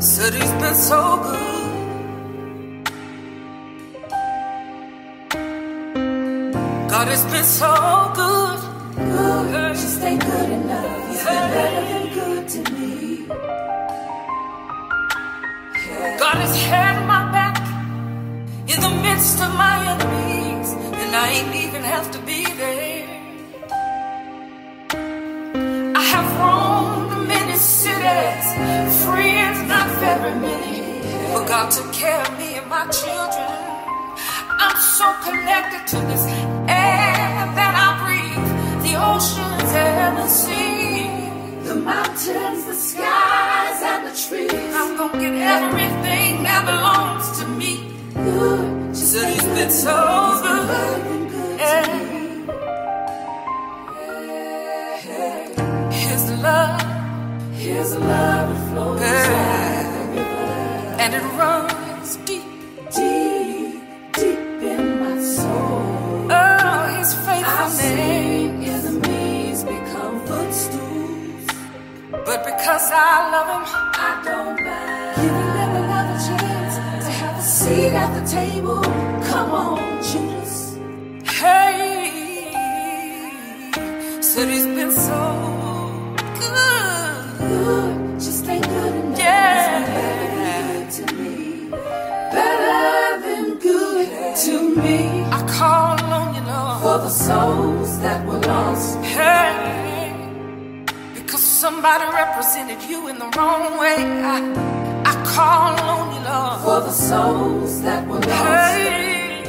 Said he's been so good. God has been so good. Good, just ain't good enough. He's been better than good to me. God has had my back in the midst of my enemies, and I ain't even have to be there. I have roamed many cities, friends not very many, but God took care of me and my children. I'm so connected to this air that I breathe, the oceans and the sea. The mountains, the skies, and the trees. I'm gonna get everything that belongs to me. Good, just Said ain't he's good been so enough. He's been good. to me. His love, Here's a love that flows and it runs deep. Deep, deep in my soul. Oh, his I've faithfulness. seen enemies become footstools. But because I love him, I don't mind giving them another chance to have a seat at the table. Come on, Judas. hey, said he's been so the souls that were lost. Hey, because somebody represented you in the wrong way. I, I call on you, Lord. For the souls that were lost. Hey,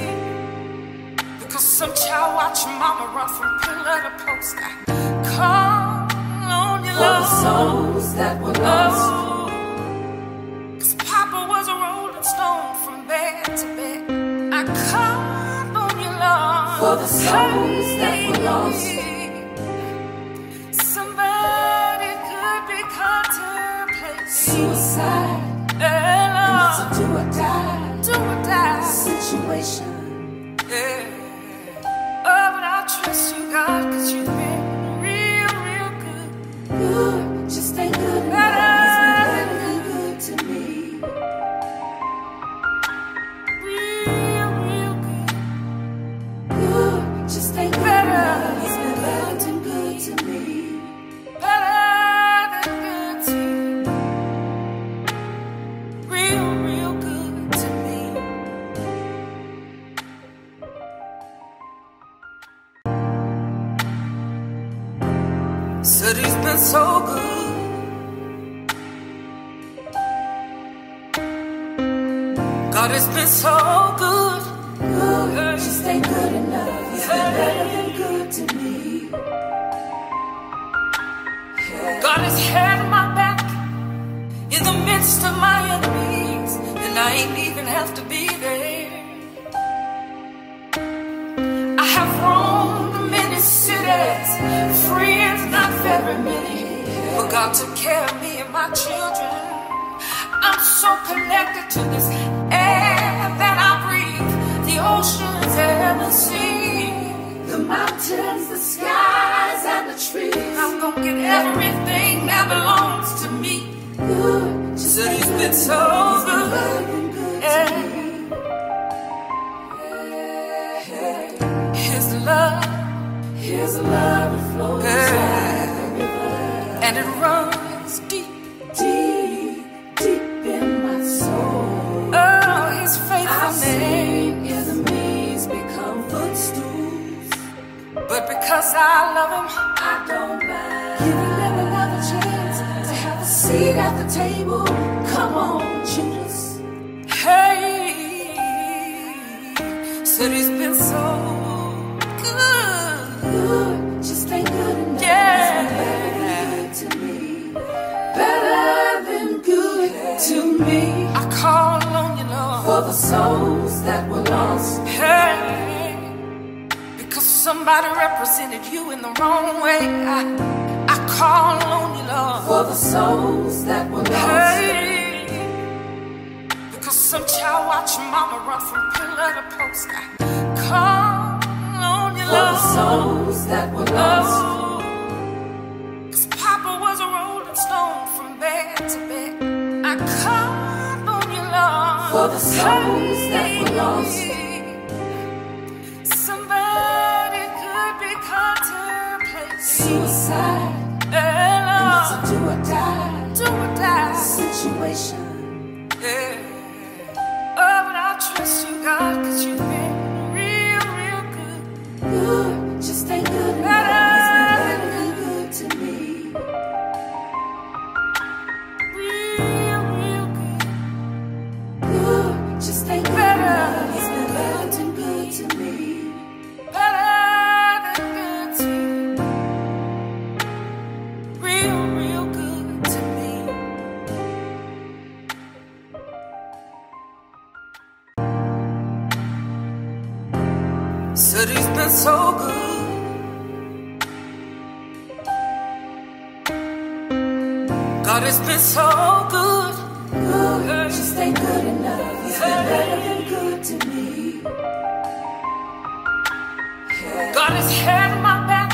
because some child watched mama run from pillar to post. I call on you, For the souls that were lost. Oh, For the souls that were lost. Somebody could be contemplating. Suicide. Hey, It's a do or die do or die. situation. Just ain't Better. He's been better than good to me. Better than good to Real, real good to me. He's been so good. God has been so. Good, I ain't even have to be there. I have roamed many cities, friends not very many, but God took care of me and my children. I'm so connected to this air that I breathe, the oceans and the sea. The mountains, the skies, and the trees. I'm gonna get everything that belongs to me. Good, just Said ain't he's good been so enough. He's been good. better than good Yeah. His love, Here's a love that flows Yeah. like a river. and it runs deep. Deep, deep in my soul. Oh, his I've faithfulness. seen enemies become footstools. But because I love him, I don't seat at the table. Come on, Judas. hey, said he's been so good. Good, just ain't good enough. Yeah. It's better than good to me. Better than good to me. I call on you, Lord. For the souls that were lost. Hey, because somebody represented you in the wrong way. I, I call on you, Lord. For the souls that were lost. Hey, because some child watched mama run from pillar to post. I call on you, For the souls that were oh. lost. Oh, 'cause Papa was a rolling stone from bed to bed. I call on your love For the souls that were lost. Somebody could be contemplating Suicide. Die do or die. situation. Yeah. Said he's been so good. God has been so good. Good, just ain't good enough. It's been better than good to me. God has had my back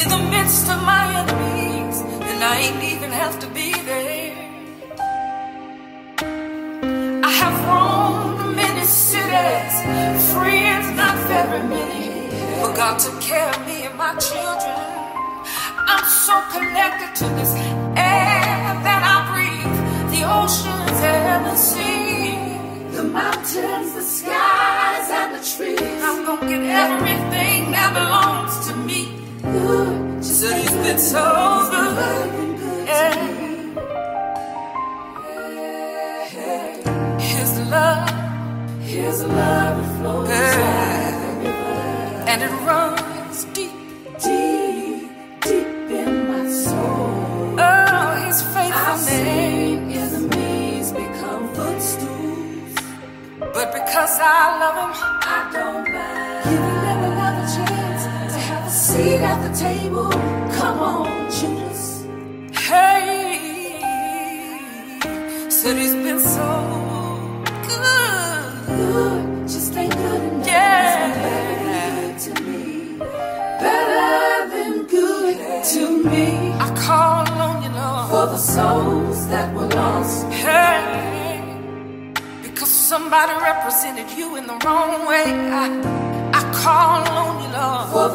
in the midst of my enemies, and I ain't even have to be there. I have roamed many cities, friends not very many, but God took care of me and my children. I'm so connected to this air that I breathe, the oceans and the sea. The mountains, the skies, and the trees. I'm gonna get everything that belongs to me. Just he's good been so. Good. good. His love, a love and it runs deep. deep, deep in my soul. Oh, his faithfulness. seen enemies become footstools. But because I love him, I don't mind giving them another chance to have a seat at the table. Come on, Judas. hey, said he's been so good. Good, to me. I call on you, love For the souls that were lost. Hey, because somebody represented you in the wrong way. I, I call on you, Lord. For the